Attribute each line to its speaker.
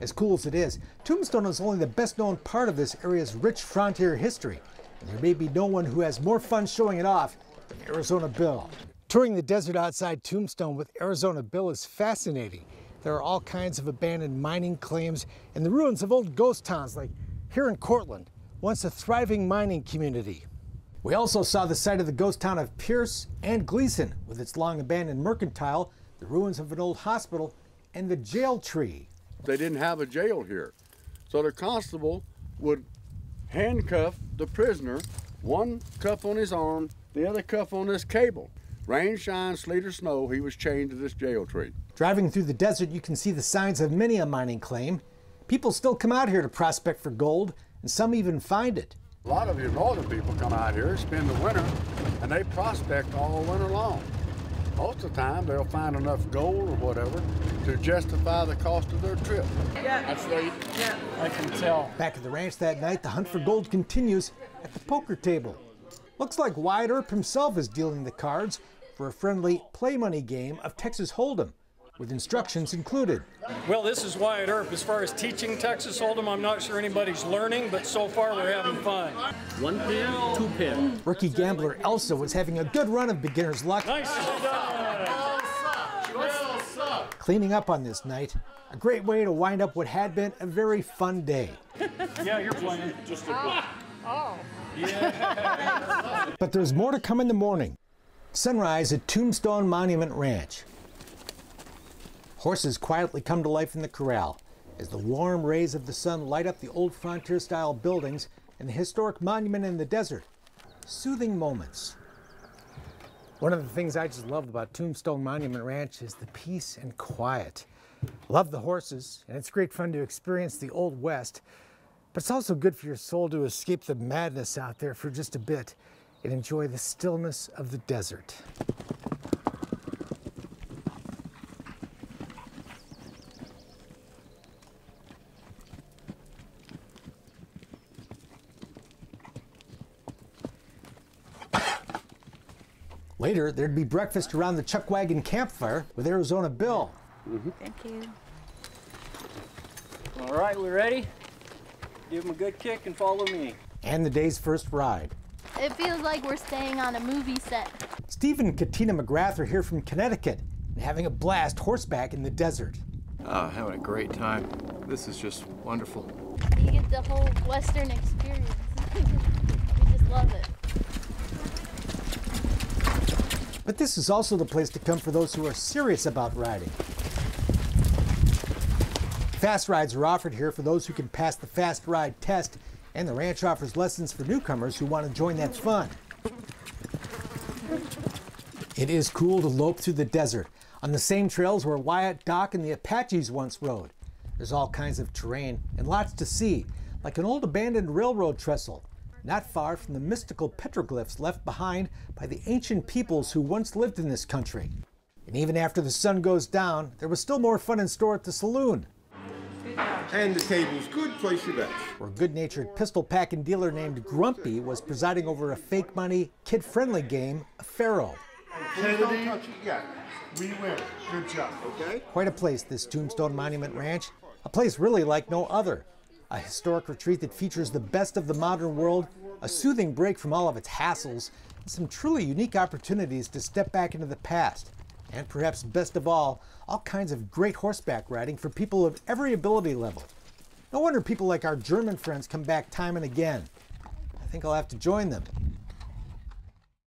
Speaker 1: As cool as it is, Tombstone is only the best known part of this area's rich frontier history. And there may be no one who has more fun showing it off than Arizona Bill. Touring the desert outside Tombstone with Arizona Bill is fascinating. There are all kinds of abandoned mining claims and the ruins of old ghost towns like here in Courtland, once a thriving mining community. We also saw the site of the ghost town of Pearce and Gleeson with its long abandoned mercantile, the ruins of an old hospital, and the jail tree.
Speaker 2: They didn't have a jail here. So the constable would handcuff the prisoner, one cuff on his arm, the other cuff on this cable. Rain, shine, sleet, or snow, he was chained to this jail tree.
Speaker 1: Driving through the desert, you can see the signs of many a mining claim. People still come out here to prospect for gold, and some even find it.
Speaker 2: A lot of you northern people come out here, spend the winter, and they prospect all winter long. Most of the time, they'll find enough gold or whatever to justify the cost of their trip.
Speaker 3: Yeah.
Speaker 2: That's right.
Speaker 3: Yeah.
Speaker 2: I can tell.
Speaker 1: Back at the ranch that night, the hunt for gold continues at the poker table. Looks like Wyatt Earp himself is dealing the cards for a friendly play money game of Texas Hold'em, with instructions included.
Speaker 4: Well, this is Wyatt Earp. As far as teaching Texas Hold'em, I'm not sure anybody's learning, but so far we're having fun.
Speaker 5: One pin, two pin.
Speaker 1: Rookie gambler Elsa was having a good run of beginner's luck.
Speaker 4: Nicely done.
Speaker 1: Cleaning up on this night, a great way to wind up what had been a very fun day.
Speaker 4: Yeah, you're playing.
Speaker 2: Just a book. Ah, oh. Yeah.
Speaker 1: But there's more to come in the morning. Sunrise at Tombstone Monument Ranch. Horses quietly come to life in the corral as the warm rays of the sun light up the old frontier style buildings and the historic monument in the desert. Soothing moments. One of the things I just love about Tombstone Monument Ranch is the peace and quiet. Love the horses, and it's great fun to experience the Old West, but it's also good for your soul to escape the madness out there for just a bit and enjoy the stillness of the desert. Later, there'd be breakfast around the Chuck Wagon campfire with Arizona Bill. Mm-hmm.
Speaker 3: Thank you.
Speaker 5: All right, we ready? Give him a good kick and follow me.
Speaker 1: and the day's first ride.
Speaker 6: It feels like we're staying on a movie set.
Speaker 1: Steve and Katina McGrath are here from Connecticut and having a blast horseback in the desert.
Speaker 7: Oh, having a great time. This is just wonderful.
Speaker 6: You get the whole Western experience. we just love it.
Speaker 1: But this is also the place to come for those who are serious about riding. Fast rides are offered here for those who can pass the fast ride test, and the ranch offers lessons for newcomers who want to join that fun. It is cool to lope through the desert on the same trails where Wyatt, Doc, and the Apaches once rode. There's all kinds of terrain and lots to see, like an old abandoned railroad trestle, not far from the mystical petroglyphs left behind by the ancient peoples who once lived in this country. And even after the sun goes down, there was still more fun in store at the saloon,
Speaker 8: And the table's good, place your bets.
Speaker 1: where a good natured pistol packing dealer named Grumpy was presiding over a fake money, kid friendly game, Faro.
Speaker 8: Kennedy. Don't touch. We win. Good job. Okay?
Speaker 1: Quite a place, this Tombstone Monument Ranch. A place really like no other. A historic retreat that features the best of the modern world, a soothing break from all of its hassles, and some truly unique opportunities to step back into the past. And perhaps best of all, all kinds of great horseback riding for people of every ability level. No wonder people like our German friends come back time and again. I think I'll have to join them.